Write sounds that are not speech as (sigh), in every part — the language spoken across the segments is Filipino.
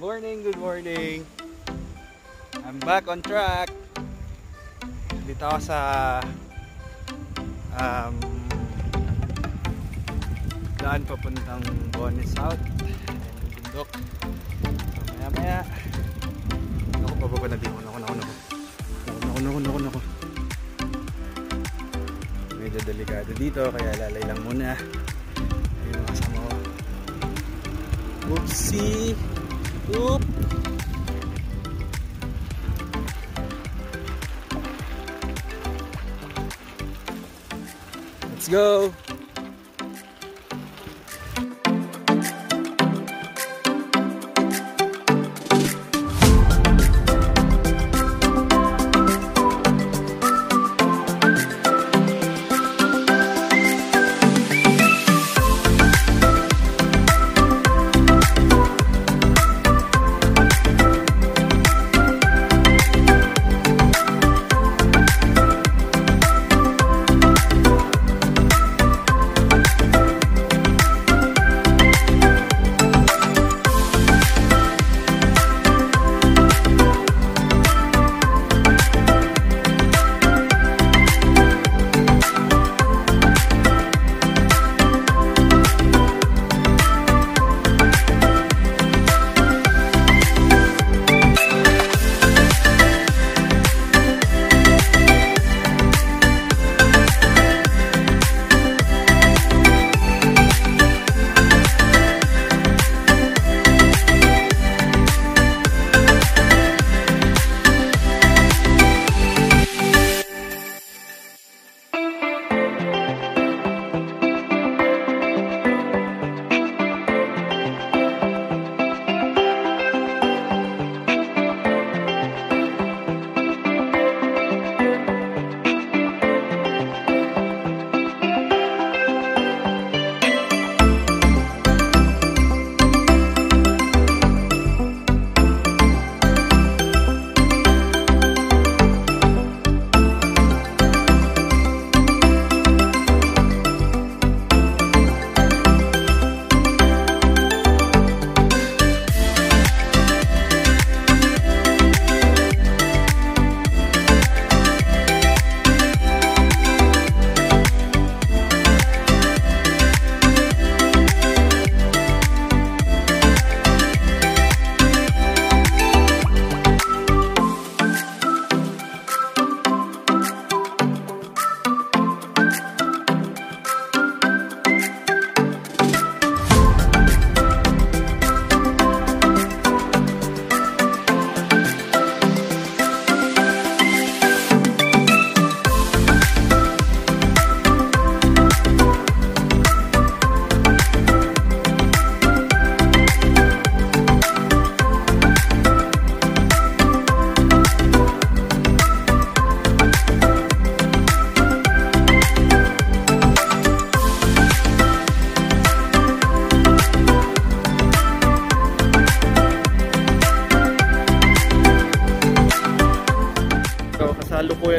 morning, good morning. I'm back on track. Dito ako sa um, daan papuntang Bonnie South. Yung bundok. So, maya maya. Ako, bababa na din. Ako, ako, ako. Ako, ako, ako, ako, ako. Medyo delikado dito, kaya lalay lang muna. Ayun ang kasama ko. Oopsie! Let's go.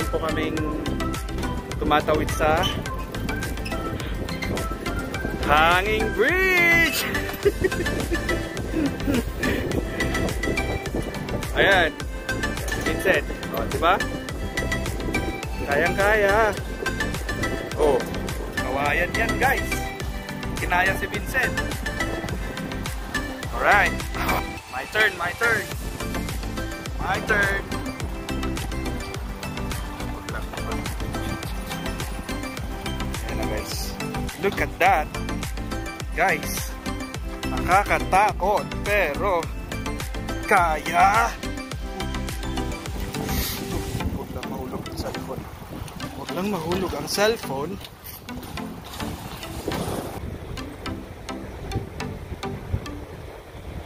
Kasalukuyan po kaming tumatawid sa Hanging Bridge! (laughs) Ayan. Vincent. O, oh, diba? Kayang-kaya. Oh, kawayan yan guys. Kinaya si Vincent. Alright. My turn, my turn. My turn. Look at that. Guys. Nakakatakot. Pero, kaya. Huwag lang mahulog ang cellphone. Huwag lang mahulog ang cellphone.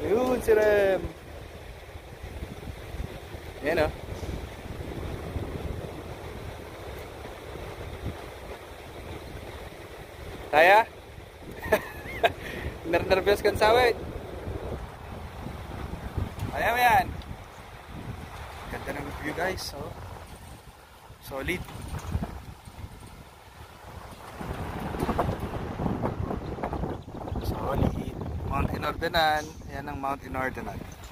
Ayun si Rem. Yan o. Kaya? (laughs) Ner-nervous kan sawit. Kaya mo yan. Ganda ng view guys. So, solid. Solid. Mount Inordinate. Yan ang Mount Inordinate.